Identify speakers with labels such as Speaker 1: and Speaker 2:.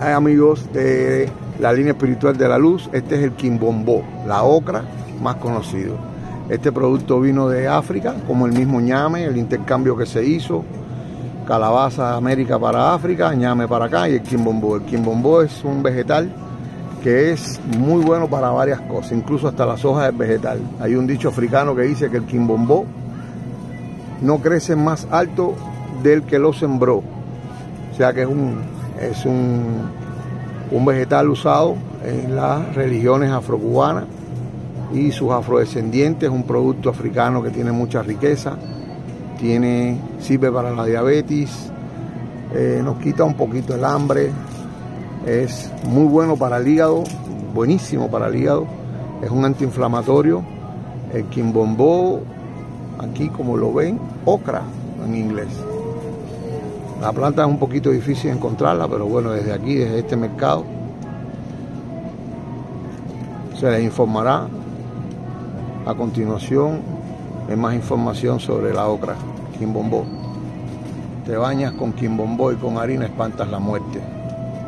Speaker 1: amigos de la línea espiritual de la luz, este es el quimbombó, la ocra más conocido. Este producto vino de África, como el mismo ñame, el intercambio que se hizo, calabaza América para África, ñame para acá y el quimbombó. El quimbombó es un vegetal que es muy bueno para varias cosas, incluso hasta las hojas del vegetal. Hay un dicho africano que dice que el quimbombó no crece más alto del que lo sembró. O sea que es un, es un, un vegetal usado en las religiones afrocubanas y sus afrodescendientes, un producto africano que tiene mucha riqueza, tiene, sirve para la diabetes, eh, nos quita un poquito el hambre, es muy bueno para el hígado, buenísimo para el hígado, es un antiinflamatorio, el quimbombó, aquí como lo ven, ocra en inglés. La planta es un poquito difícil encontrarla, pero bueno, desde aquí, desde este mercado, se les informará a continuación hay más información sobre la ocra, quimbombó. Te bañas con quimbombó y con harina espantas la muerte.